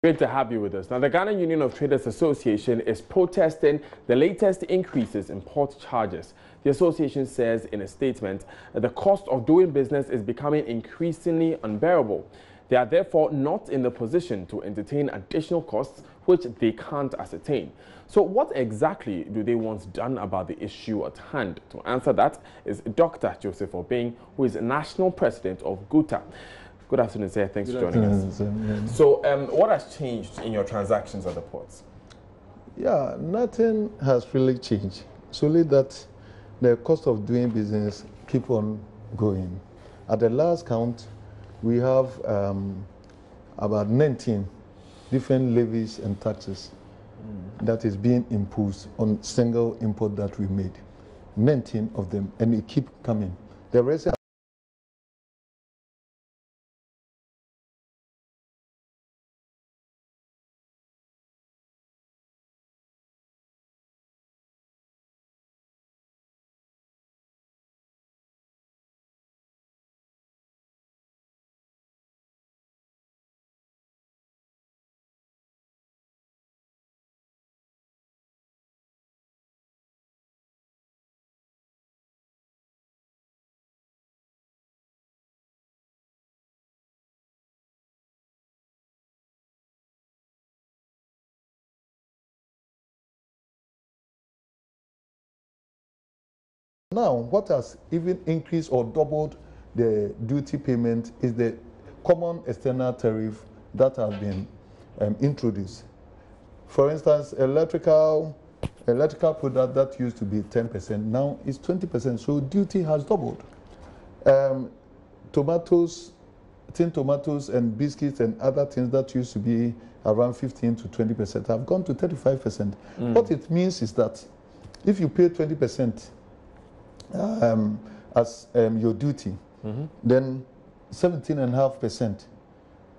Great to have you with us. Now, the Ghana Union of Traders Association is protesting the latest increases in port charges. The association says in a statement that the cost of doing business is becoming increasingly unbearable. They are therefore not in the position to entertain additional costs which they can't ascertain. So what exactly do they want done about the issue at hand? To answer that is Dr. Joseph Obeng, who is National President of GUTA. Good afternoon, sir. Thanks Good for joining us. Yeah. So, um, what has changed in your transactions at the ports? Yeah, nothing has really changed. Solely that the cost of doing business keep on going. At the last count, we have um, about 19 different levies and taxes mm. that is being imposed on single import that we made. 19 of them, and it keep coming. The rest Now, what has even increased or doubled the duty payment is the common external tariff that has been um, introduced. For instance, electrical electrical product that used to be 10% now is 20%, so duty has doubled. Um, tomatoes, tin tomatoes and biscuits and other things that used to be around 15 to 20% have gone to 35%. Mm. What it means is that if you pay 20%, um, as um, your duty, mm -hmm. then 17.5%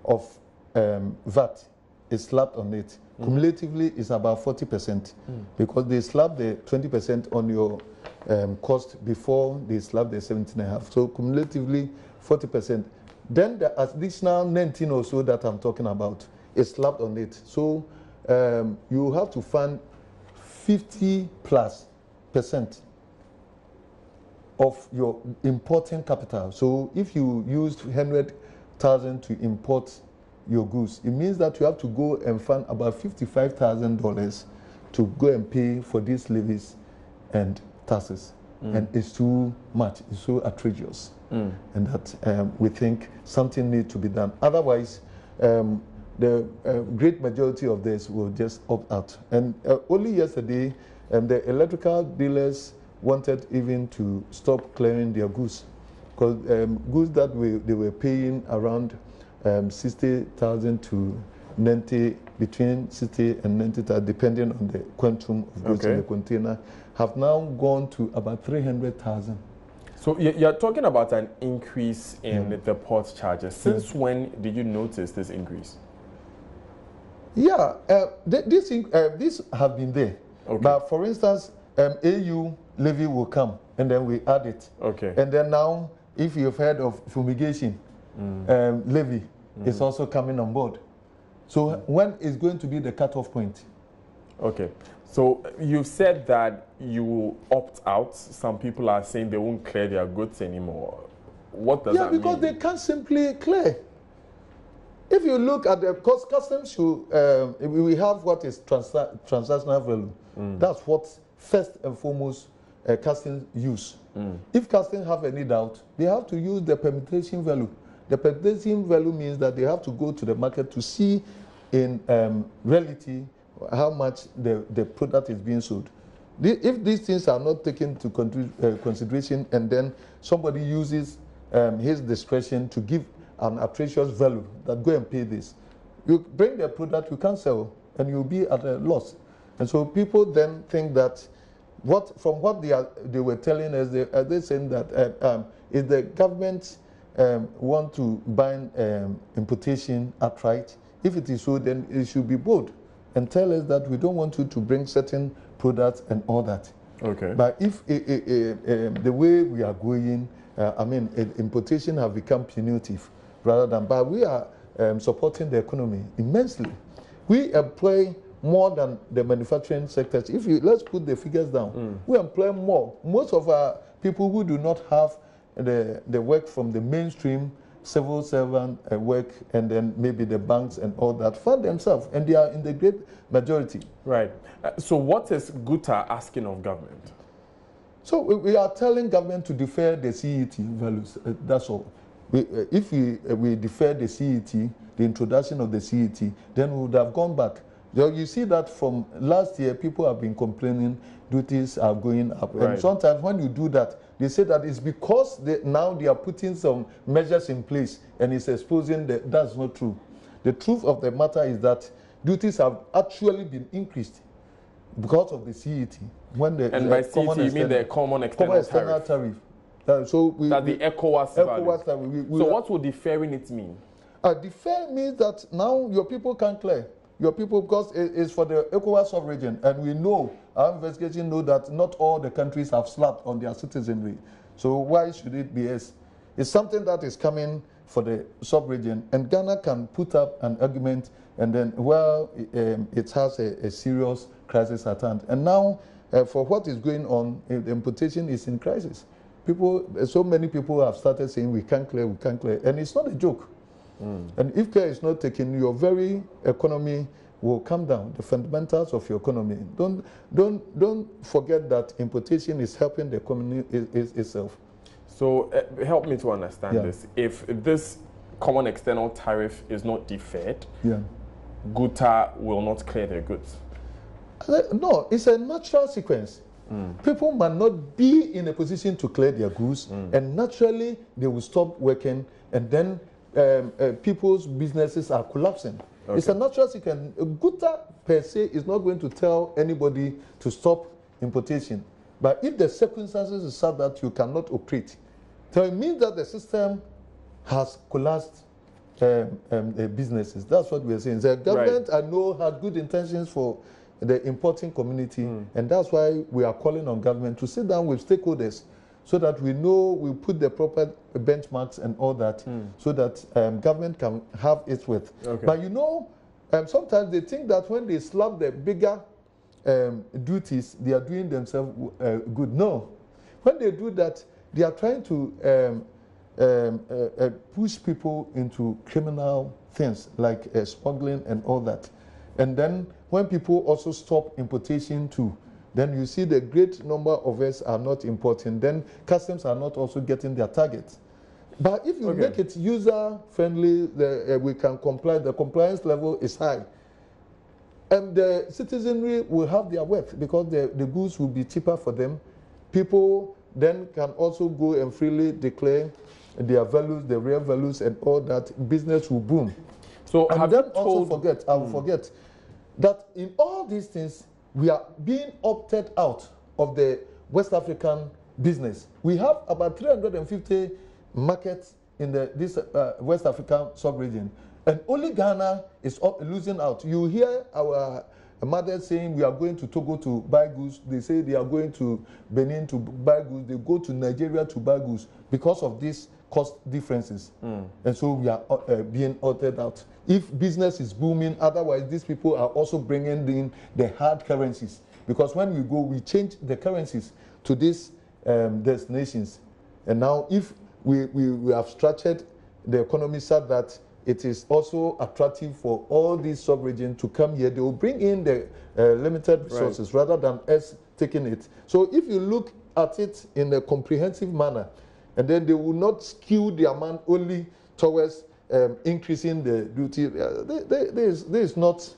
of um, VAT is slapped on it. Mm -hmm. Cumulatively, it's about 40% mm. because they slap the 20% on your um, cost before they slap the 17.5. So cumulatively, 40%. Then the additional 19 or so that I'm talking about is slapped on it. So um, you have to fund 50 plus percent of your importing capital. So if you used 100,000 to import your goods, it means that you have to go and fund about $55,000 to go and pay for these levies and taxes. Mm. And it's too much, it's so outrageous. Mm. And that um, we think something needs to be done. Otherwise, um, the uh, great majority of this will just opt out. And uh, only yesterday, um, the electrical dealers wanted even to stop clearing their goods because um, goods that we, they were paying around um, 60,000 to 90, between 60 and 90,000, depending on the quantum of goods okay. in the container, have now gone to about 300,000. So you're talking about an increase in yeah. the port charges. Since yeah. when did you notice this increase? Yeah, uh, th this, uh, this have been there. Okay. But for instance, um, AU levy will come and then we add it. Okay. And then now, if you've heard of fumigation, mm. um, levy mm. is also coming on board. So mm. when is going to be the cutoff point? Okay. So you said that you will opt out. Some people are saying they won't clear their goods anymore. What does yeah, that mean? Yeah, because they can't simply clear. If you look at the cost, customs should, um, we have what is trans transactional value. Mm. That's what first and foremost uh, casting use. Mm. If casting have any doubt, they have to use the permutation value. The permutation value means that they have to go to the market to see in um, reality how much the, the product is being sold. The, if these things are not taken to uh, consideration and then somebody uses um, his discretion to give an appracious value that go and pay this, you bring the product you can't sell and you'll be at a loss. And so people then think that what from what they are they were telling us, they are they saying that uh, um, if the government um, want to ban um, importation outright, if it is so, then it should be bold and tell us that we don't want you to bring certain products and all that. Okay. But if uh, uh, the way we are going, uh, I mean, importation have become punitive rather than, but we are um, supporting the economy immensely. We employ more than the manufacturing sectors. If you let's put the figures down, mm. we employ more. Most of our people who do not have the the work from the mainstream civil servant uh, work and then maybe the banks and all that fund themselves and they are in the great majority. Right. Uh, so what is GUTA asking of government? So we, we, are telling government to defer the CET values. Uh, that's all. We, uh, if we, uh, we defer the CET, the introduction of the CET, then we would have gone back. You see that from last year, people have been complaining duties are going up. Right. And sometimes when you do that, they say that it's because they, now they are putting some measures in place and it's exposing that that's not true. The truth of the matter is that duties have actually been increased because of the CET. When the, and by CET, you mean the common external, common external tariff. tariff. Uh, so we, that the ECOWAS, ECOWAS value. We, so what would deferring it mean? Uh, defer means that now your people can clear. Your people, because it is for the ECOWAS sub-region, and we know, our investigation know that not all the countries have slapped on their citizenry. So why should it be us? It's something that is coming for the sub-region, and Ghana can put up an argument, and then, well, um, it has a, a, serious crisis at hand. And now, uh, for what is going on, uh, the importation is in crisis. People, so many people have started saying, we can't clear, we can't clear, and it's not a joke. Mm. And if care is not taken, your very economy will come down, the fundamentals of your economy. Don't, don't, don't forget that importation is helping the economy itself. So uh, help me to understand yeah. this. If this common external tariff is not deferred, yeah. GUTA will not clear their goods. No, it's a natural sequence. Mm. People might not be in a position to clear their goods, mm. and naturally they will stop working, and then um, uh, people's businesses are collapsing. Okay. It's a natural sequence. GUTA per se is not going to tell anybody to stop importation. But if the circumstances are such that you cannot operate, so it means that the system has collapsed um, um, the businesses. That's what we're saying. The government, right. I know, had good intentions for the importing community, mm. and that's why we are calling on government to sit down with stakeholders so that we know we put the proper benchmarks and all that mm. so that um, government can have its with. Okay. But you know, um, sometimes they think that when they slap the bigger um, duties, they are doing themselves uh, good. No. When they do that, they are trying to um, um, uh, uh, push people into criminal things like uh, smuggling and all that. And then when people also stop importation too, then you see the great number of us are not importing. Then customs are not also getting their targets. But if you okay. make it user friendly, the, uh, we can comply. The compliance level is high. And the citizenry will have their worth because the, the goods will be cheaper for them. People then can also go and freely declare their values, their real values, and all that. Business will boom. So and have then also forget, I will mm. forget that in all these things, we are being opted out of the West African business. We have about 350 markets in the, this uh, West African sub-region, and only Ghana is losing out. You hear our mothers saying we are going to Togo to buy goods. They say they are going to Benin to buy goods. They go to Nigeria to buy goods because of these cost differences. Mm. And so we are uh, being altered out. If business is booming, otherwise these people are also bringing in the hard currencies. Because when we go, we change the currencies to these um, destinations. And now if we, we, we have structured the economy so that it is also attractive for all these sub-regions to come here. They will bring in the uh, limited resources right. rather than us taking it. So if you look at it in a comprehensive manner, and then they will not skew their man only towards um, increasing the duty. Uh, this, is not,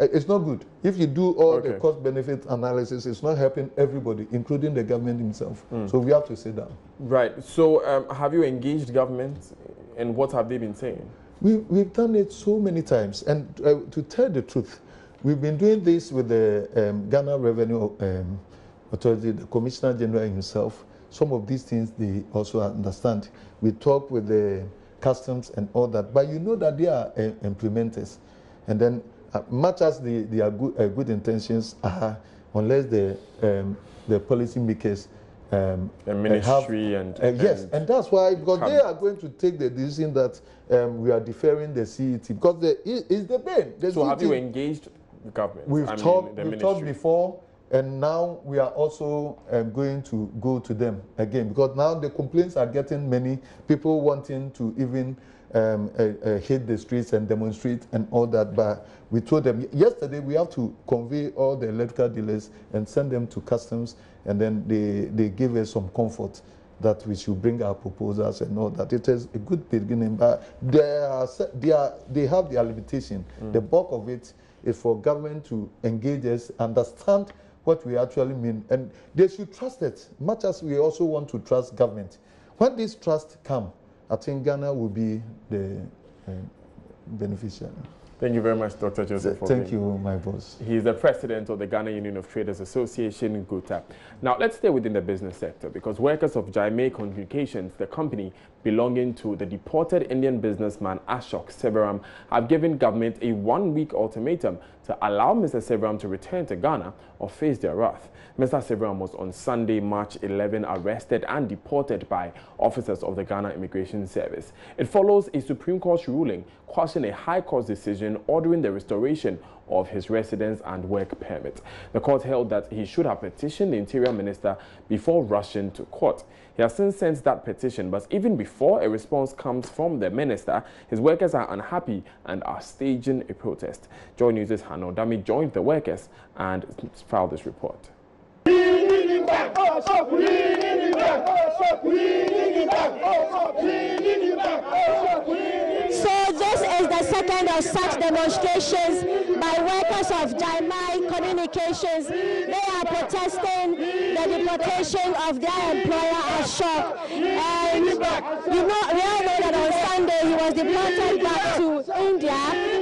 uh, it's not good. If you do all okay. the cost benefit analysis, it's not helping everybody, including the government himself. Mm. So we have to sit down. Right. So um, have you engaged government, and what have they been saying? We, we've done it so many times, and uh, to tell the truth, we've been doing this with the um, Ghana Revenue um, Authority, the Commissioner General himself some of these things they also understand. We talk with the customs and all that, but you know that they are uh, implementers. And then, uh, much as the, their good, uh, good intentions are, unless the, um, the policymakers um, the ministry have, and, uh, yes, and, and that's why because come. they are going to take the decision that um, we are deferring the CET because the is the pain. The so CET, have you engaged the government? We've I talked. Mean, we've talked before, and now we are also um, going to go to them again because now the complaints are getting many people wanting to even um, uh, uh, hit the streets and demonstrate and all that. But we told them yesterday we have to convey all the electrical dealers and send them to customs, and then they, they gave us some comfort that we should bring our proposals and all that. It is a good beginning, but they, are, they, are, they have their limitation. Mm. The bulk of it is for government to engage us, understand what we actually mean, and they should trust it, much as we also want to trust government. When this trust come, I think Ghana will be the uh, beneficiary. Thank you very much, Dr. Joseph. Thank you, my boss. He is the president of the Ghana Union of Traders Association, GUTA. Now, let's stay within the business sector because workers of Jaimai Communications, the company belonging to the deported Indian businessman Ashok Sivaram, have given government a one-week ultimatum to allow Mr. Sivaram to return to Ghana or face their wrath. Mr. Sivaram was on Sunday, March 11, arrested and deported by officers of the Ghana Immigration Service. It follows a Supreme Court ruling quashing a High Court decision ordering the restoration of his residence and work permit. The court held that he should have petitioned the Interior Minister before rushing to court. He has since sent that petition, but even before a response comes from the minister, his workers are unhappy and are staging a protest. Joy News' Hannah Odame joined the workers and filed this report. So this is the second of such demonstrations by workers of Jaimai Communications. They are protesting the deportation of their employer Ashok. And you know, on Sunday he was deported back to India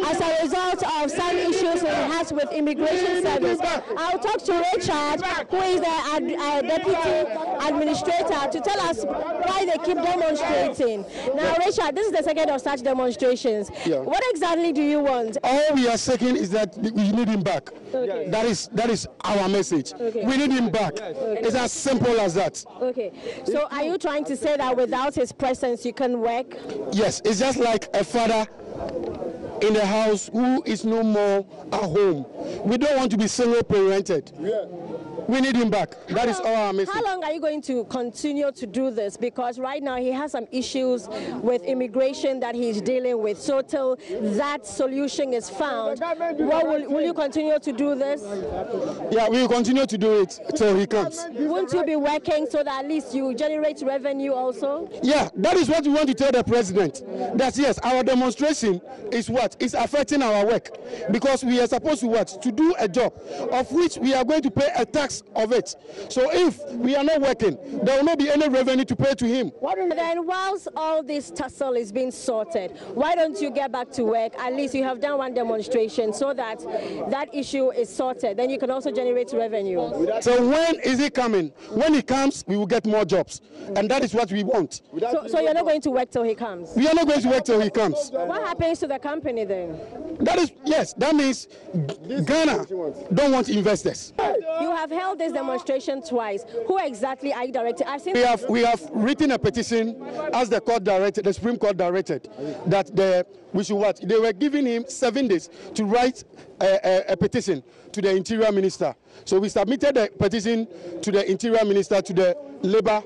as a result of some issues he has with immigration service. I'll talk to Richard, who is the uh, deputy administrator, to tell us why they keep demonstrating. Now, Richard, this is the second of such demonstrations. Yeah. What exactly do you want? All we are seeking is that we need him back. Okay. That is that is our message. Okay. We need him back. Okay. It's as simple as that. Okay. So are you trying to say that without his presence you can work? Yes. It's just like a father in the house who is no more at home. We don't want to be single parented. Yeah. We need him back. That is our message. How long are you going to continue to do this? Because right now he has some issues with immigration that he's dealing with. So till that solution is found, will, will you continue to do this? Yeah, we will continue to do it till he comes. Won't you be working so that at least you generate revenue also? Yeah, that is what we want to tell the president. That yes, our demonstration is what is affecting our work because we are supposed to what to do a job of which we are going to pay a tax of it. So if we are not working, there will not be any revenue to pay to him. Then whilst all this tussle is being sorted, why don't you get back to work? At least you have done one demonstration so that that issue is sorted. Then you can also generate revenue. So when is it coming? When he comes, we will get more jobs. And that is what we want. So, so you're not going to work till he comes? We are not going to work till he comes. What happens to the company then? That is, yes, that means Ghana don't want investors. You have held this demonstration twice. Who exactly are you directing? I've seen we have we have written a petition as the court directed, the Supreme Court directed, that the we should what they were giving him seven days to write a, a, a petition to the Interior Minister. So we submitted the petition to the Interior Minister, to the Labour,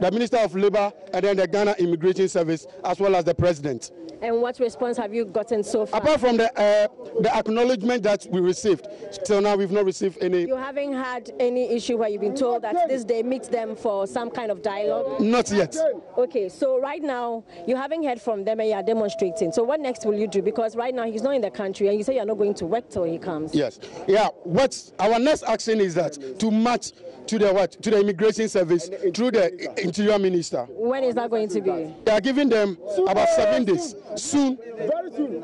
the Minister of Labour, and then the Ghana Immigration Service, as well as the President. And what response have you gotten so far? Apart from the uh, the acknowledgement that we received, till now we've not received any. You haven't had any issue where you've been told that this day meets them for some kind of dialogue? Not yet. Okay, so right now you haven't heard from them and you are demonstrating. So what next will you do? Because right now he's not in the country and you say you're not going to work till he comes. Yes. Yeah. What our next action is that to match to the what to the immigration service through the interior minister. When is that going to be? They are giving them about seven days soon, very soon,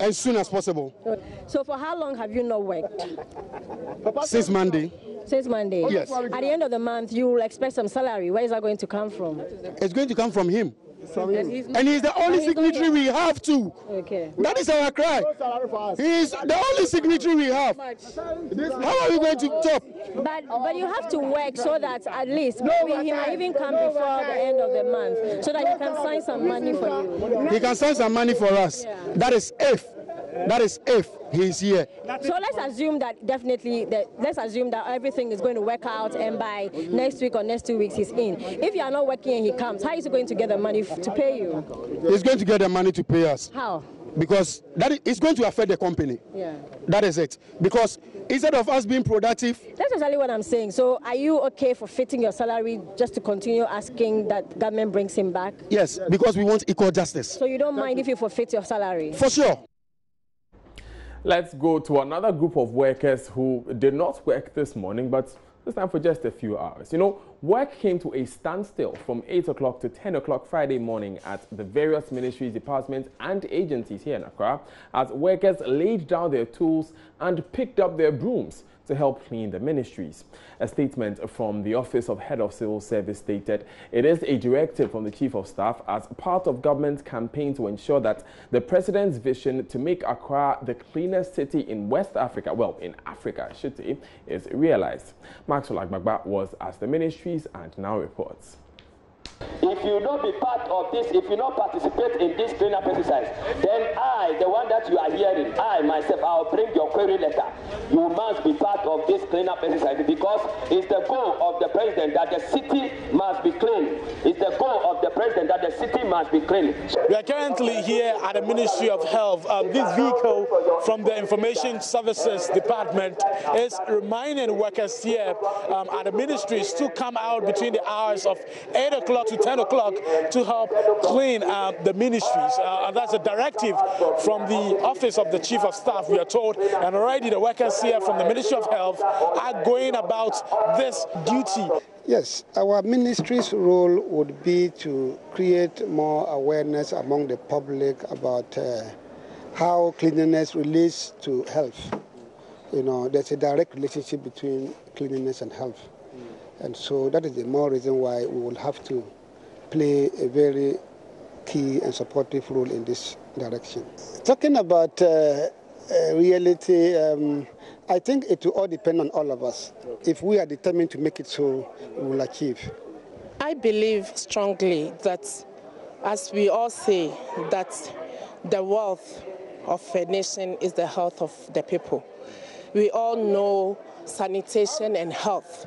as soon as possible. So for how long have you not worked? Since Monday. Since Monday? Yes. At the end of the month, you will expect some salary. Where is that going to come from? It's going to come from him. And he's the only signatory we have to. Okay. That is our cry. He's the only signatory we have. How are we going to top? But but you have to work so that at least maybe he might even come before the end of the month so that he can sign some money for you. He can send some money for us. That is if. That is if he's here. So let's assume that definitely that let's assume that everything is going to work out and by next week or next two weeks he's in. If you are not working and he comes, how is he going to get the money to pay you? He's going to get the money to pay us How? because that is it's going to affect the company. Yeah. That is it. Because instead of us being productive, That's exactly what I'm saying. So are you okay for fitting your salary just to continue asking that government brings him back? yes, because we want equal justice. So you don't mind if you forfeit your salary? For sure. Let's go to another group of workers who did not work this morning, but this time for just a few hours. You know, work came to a standstill from 8 o'clock to 10 o'clock Friday morning at the various ministries, departments, and agencies here in Accra as workers laid down their tools and picked up their brooms to help clean the ministries. A statement from the Office of Head of Civil Service stated it is a directive from the Chief of Staff as part of government's campaign to ensure that the President's vision to make Accra the cleanest city in West Africa, well, in Africa, should say, is realized. Maxwell Agbagba was at the ministries and now reports. If you not be part of this, if you not participate in this cleanup exercise, then I, the one that you are hearing, I myself, I'll bring your query letter. You must be part of this cleanup exercise because it's the goal of the president that the city must be clean. It's the goal of the president that the city must be clean. We are currently here at the Ministry of Health. Um, this vehicle from the Information Services Department is reminding workers here um, at the ministries to come out between the hours of 8 o'clock to 10 o'clock to help clean uh, the ministries. Uh, and that's a directive from the Office of the Chief of Staff, we are told. And already the workers here from the Ministry of Health are going about this duty. Yes, our ministry's role would be to create more awareness among the public about uh, how cleanliness relates to health. You know, there's a direct relationship between cleanliness and health. And so that is the more reason why we will have to play a very key and supportive role in this direction. Talking about uh, uh, reality, um, I think it will all depend on all of us. If we are determined to make it so, we will achieve. I believe strongly that, as we all say, that the wealth of a nation is the health of the people. We all know sanitation and health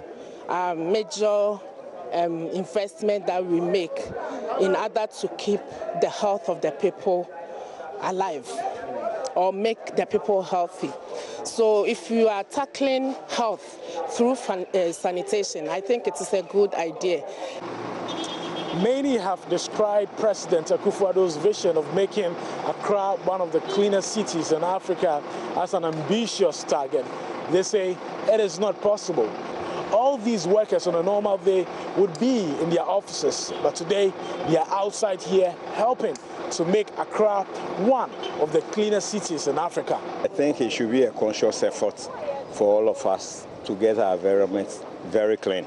are major um, investment that we make in order to keep the health of the people alive or make the people healthy. So if you are tackling health through uh, sanitation, I think it is a good idea. Many have described President Akufo-Addo's vision of making Accra one of the cleanest cities in Africa as an ambitious target. They say it is not possible. All these workers on a normal day would be in their offices, but today they are outside here helping to make Accra one of the cleanest cities in Africa. I think it should be a conscious effort for all of us to get our environment very clean.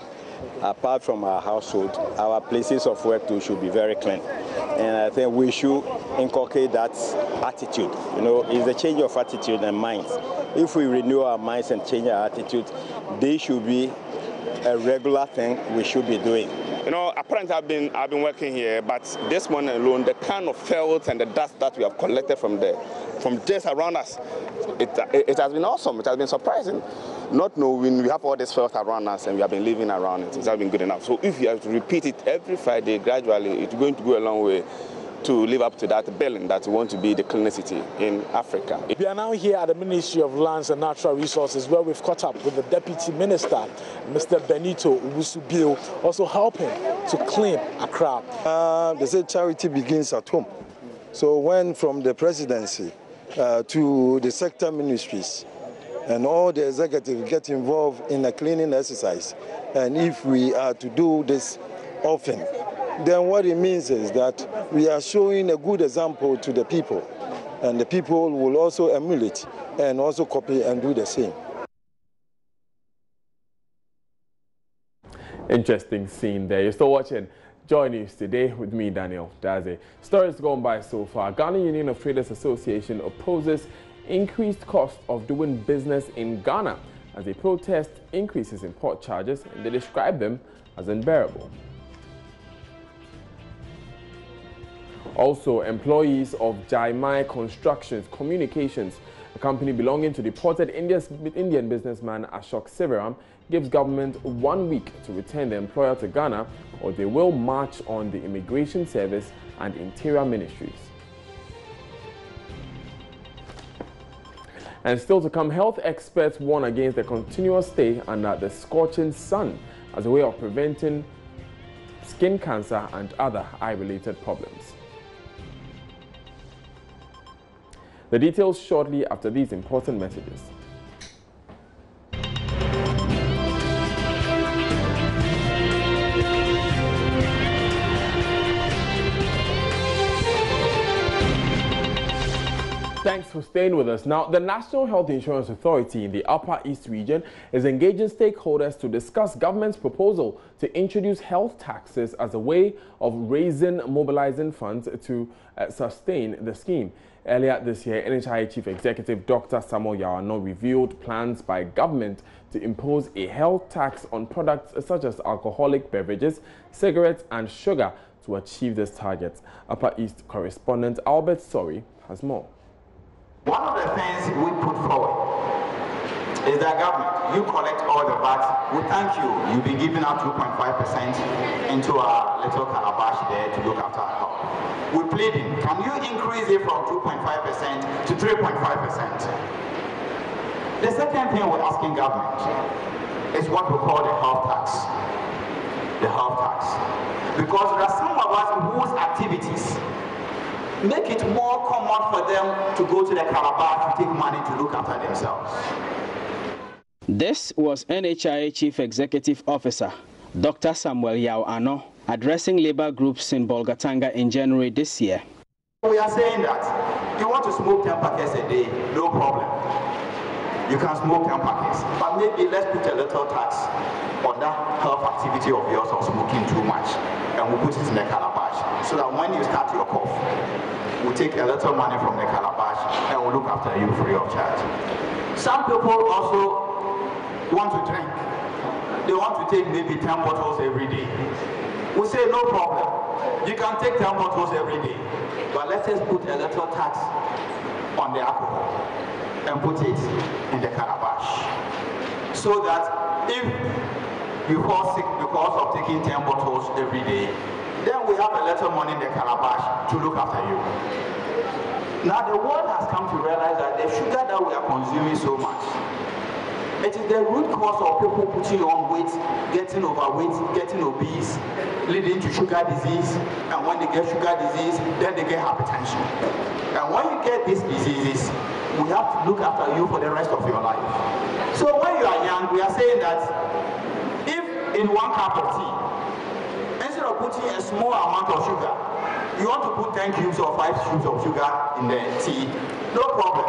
Apart from our household, our places of work too should be very clean. And I think we should inculcate that attitude. You know, it's a change of attitude and minds. If we renew our minds and change our attitude, they should be a regular thing we should be doing. You know, apparently I've been I've been working here, but this morning alone, the kind of felt and the dust that we have collected from the from just around us, it, it, it has been awesome. It has been surprising. Not knowing we have all this felt around us and we have been living around it. It has been good enough. So if you have to repeat it every Friday, gradually, it's going to go a long way to live up to that billing that we want to be the cleanest city in Africa. We are now here at the Ministry of Lands and Natural Resources where we've caught up with the Deputy Minister, Mr. Benito Owusu-Bio, also helping to clean Accra. Uh, they say charity begins at home. So when from the presidency uh, to the sector ministries and all the executives get involved in a cleaning exercise, and if we are to do this often, then what it means is that we are showing a good example to the people, and the people will also emulate and also copy and do the same. Interesting scene there. You're still watching Joy News today with me, Daniel Dadzie. Stories gone by so far. Ghana Union of Traders Association opposes increased cost of doing business in Ghana as they protest increases in port charges and they describe them as unbearable. Also, employees of Jaimai Constructions Communications, a company belonging to deported Indian businessman Ashok Sivaram, gives government one week to return the employer to Ghana or they will march on the Immigration Service and Interior Ministries. And still to come, health experts warn against the continuous stay under the scorching sun as a way of preventing skin cancer and other eye-related problems. The details shortly after these important messages. Thanks for staying with us. Now, the National Health Insurance Authority in the Upper East region is engaging stakeholders to discuss government's proposal to introduce health taxes as a way of raising mobilizing funds to uh, sustain the scheme. Earlier this year, NHIA Chief Executive Dr. Samuel Yao Annor revealed plans by government to impose a health tax on products such as alcoholic beverages, cigarettes and sugar to achieve this target. Upper East correspondent Albert Sori has more. One of the things we put forward is that government, you collect all the VAT. We thank you. You've been giving out 2.5% into our little calabash there to look after our health. We're pleading, can you increase it from 2.5% to 3.5%? The second thing we're asking government is what we call the health tax. The health tax. Because there are some of us whose activities make it more common for them to go to the calabash to take money to look after themselves. This was NHIA Chief Executive Officer Dr. Samuel Yao Annor addressing labor groups in Bolgatanga in January this year. We are saying that you want to smoke 10 packets a day, no problem. You can smoke 10 packets, but maybe let's put a little tax on that health activity of yours of smoking too much, and we'll put it in the calabash so that when you start your cough, we'll take a little money from the calabash and we'll look after you free of charge. Some people also want to drink. They want to take maybe 10 bottles every day. We say no problem. You can take 10 bottles every day. But let us put a little tax on the alcohol and put it in the calabash. So that if you fall sick because of taking 10 bottles every day, then we have a little money in the calabash to look after you. Now the world has come to realize that the sugar that we are consuming so much, it is the root cause of people putting on weight, getting overweight, getting obese, leading to sugar disease. And when they get sugar disease, then they get hypertension. And when you get these diseases, we have to look after you for the rest of your life. So when you are young, we are saying that if in one cup of tea, instead of putting a small amount of sugar, you want to put 10 cubes or 5 cubes of sugar in the tea, no problem.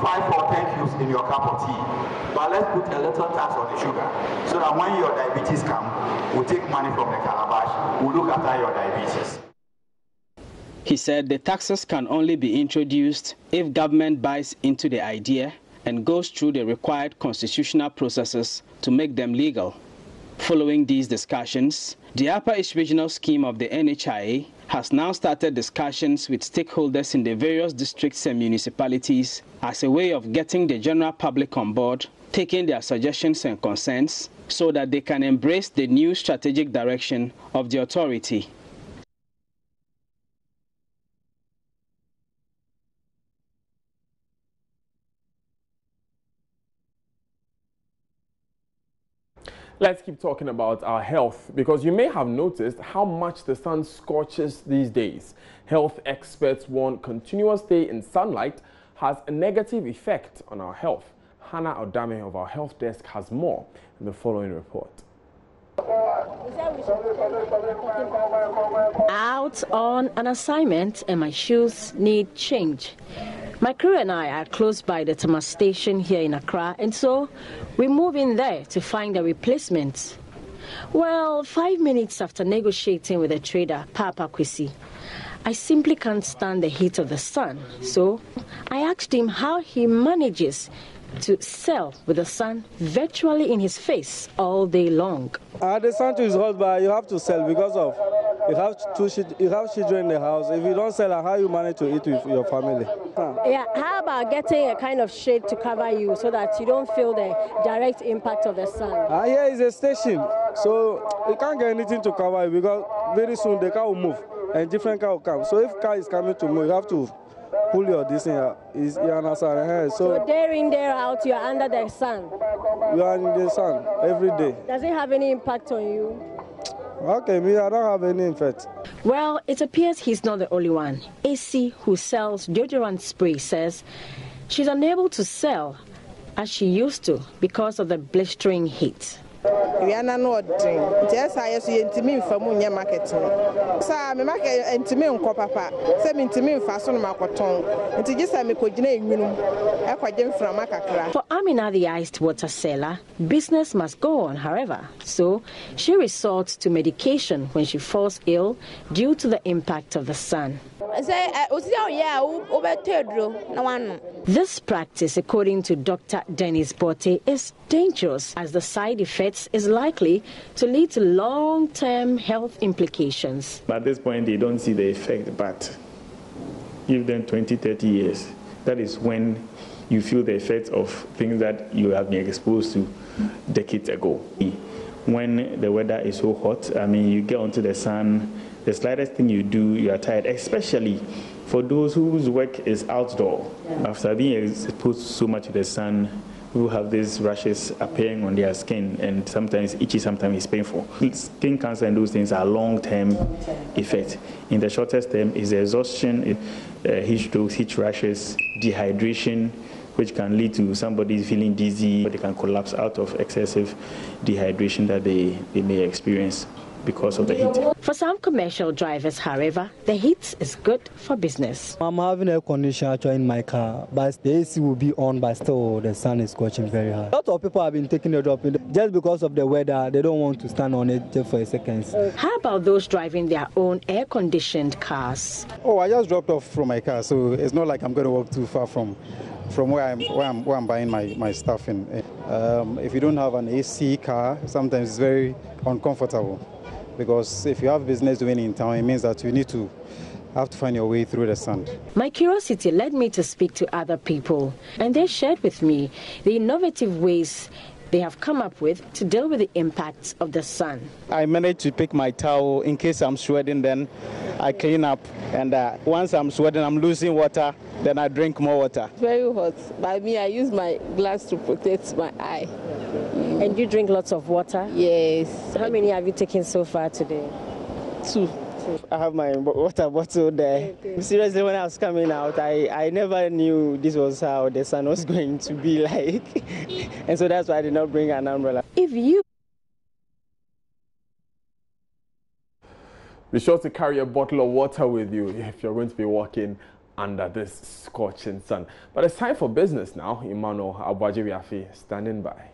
5 or 10 cubes in your cup of tea. But let's put a little tax on the sugar so that when your diabetes comes, we'll take money from the calabash, we'll look after your diabetes. He said the taxes can only be introduced if government buys into the idea and goes through the required constitutional processes to make them legal. Following these discussions, the Upper East Regional Scheme of the NHIA has now started discussions with stakeholders in the various districts and municipalities as a way of getting the general public on board, taking their suggestions and concerns so that they can embrace the new strategic direction of the authority. Let's keep talking about our health because you may have noticed how much the sun scorches these days. Health experts warn continuous stay in sunlight has a negative effect on our health. Hannah Odame of our health desk has more in the following report. Out on an assignment and my shoes need change. My crew and I are close by the Tema station here in Accra, and so we move in there to find a replacement. Well, five minutes after negotiating with the trader, Papa Kwesi, I simply can't stand the heat of the sun. So I asked him how he manages to sell with the sun virtually in his face all day long. Uh, the sun is hot, but you have to sell because of you have two you have children in the house. If you don't sell, how you manage to eat with your family? Huh. Yeah. How about getting a kind of shade to cover you so that you don't feel the direct impact of the sun? Uh, here is a station, so you can't get anything to cover you because very soon the car will move and different car will come. So if car is coming to move, you have to pull your this thing is you understand so, so day in day out you're under the sun you are in the sun every day does it have any impact on you Okay, me, I don't have any effect. Well, it appears he's not the only one. AC, who sells deodorant spray, says she's unable to sell as she used to because of the blistering heat. Wiana no ɔden nti ɛsa yɛ so yɛntumi mfa mu nyɛ market no. Saa me market ntumi nkɔ papa. Sɛ mentumi mfa so no. Makɔtɔn nti gye sɛ mekɔgyina enwinum ɛkɔgye mframa kakra For Amina, the iced water seller, business must go on, however. So she resorts to medication when she falls ill due to the impact of the sun. This practice, according to Dr. Dennis Botte, is dangerous as the side effects is likely to lead to long term health implications. But at this point, they don't see the effect, but give them 20, 30 years. That is when you feel the effects of things that you have been exposed to decades ago. When the weather is so hot, I mean, you get onto the sun the slightest thing you do, you are tired, especially for those whose work is outdoor. Yeah. After being exposed so much to the sun, who have these rashes appearing on their skin and sometimes itchy, sometimes it's painful. Skin cancer and those things are long-term effect. In the shortest term is exhaustion, uh, heat strokes, heat rashes, dehydration, which can lead to somebody feeling dizzy, or they can collapse out of excessive dehydration that they, they may experience because of the heat. For some commercial drivers, however, the heat is good for business. I'm having a condition actually in my car, but the AC will be on, but still the sun is scorching very hard. A lot of people have been taking the drop in just because of the weather. They don't want to stand on it just for a second. How about those driving their own air-conditioned cars? Oh, I just dropped off from my car, so it's not like I'm going to walk too far from from where I'm, where I'm, where I'm buying my, my stuff in. Um, if you don't have an AC car, sometimes it's very uncomfortable because if you have business doing in town, it means that you need to have to find your way through the sand. My curiosity led me to speak to other people, and they shared with me the innovative ways they have come up with to deal with the impacts of the sun. I managed to pick my towel in case I'm sweating, then I clean up. And uh, once I'm sweating, I'm losing water, then I drink more water. It's very hot. By me, I use my glass to protect my eye. And you drink lots of water? Yes. How many have you taken so far today? Two. I have my water bottle there. Okay. Seriously, when I was coming out, I, I never knew this was how the sun was going to be like. and so that's why I did not bring an umbrella. If you Be sure to carry a bottle of water with you if you're going to be walking under this scorching sun. But it's time for business now. Emmanuel Abwajibiafi standing by.